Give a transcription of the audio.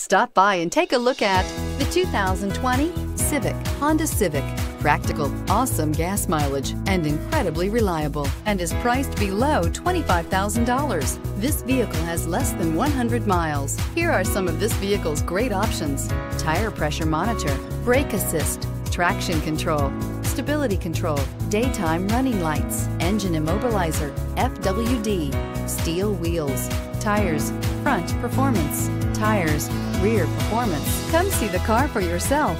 Stop by and take a look at the 2020 Civic, Honda Civic. Practical, awesome gas mileage, and incredibly reliable, and is priced below $25,000. This vehicle has less than 100 miles. Here are some of this vehicle's great options. Tire pressure monitor, brake assist, traction control, stability control, daytime running lights, engine immobilizer, FWD, steel wheels, tires, front performance, tires, rear performance. Come see the car for yourself.